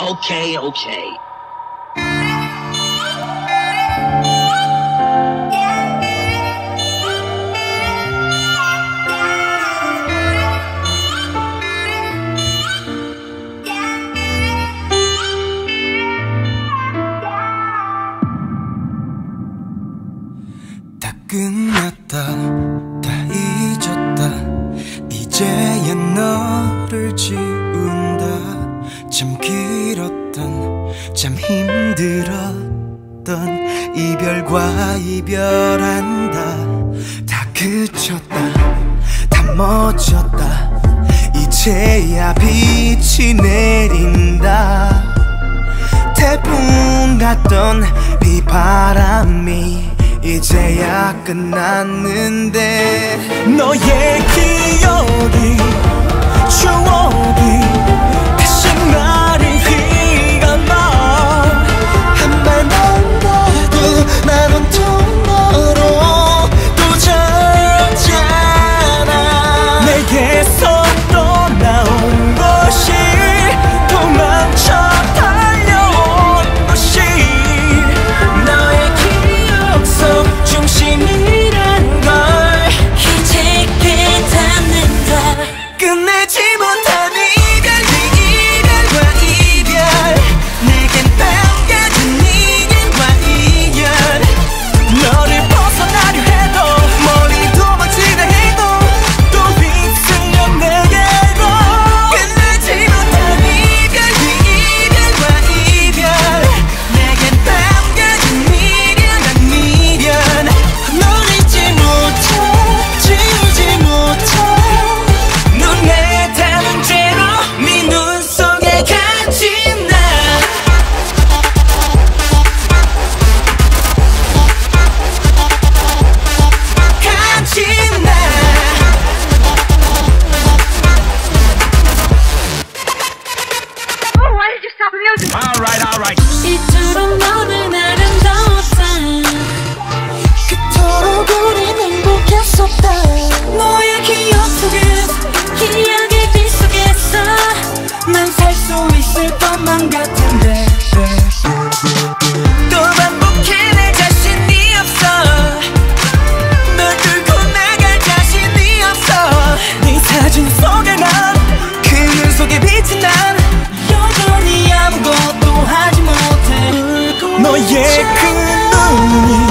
오케이, 오케이. 다 끝났다 다 잊었다 이제야 너 힘들었던 이별과 이별한다. 다 그쳤다 다 멎었다. 이제야 빛이 내린다. 태풍 같던 비바람이 이제야 끝났는데 너의 기억이 추억이 don't know. yeah, 그 눈이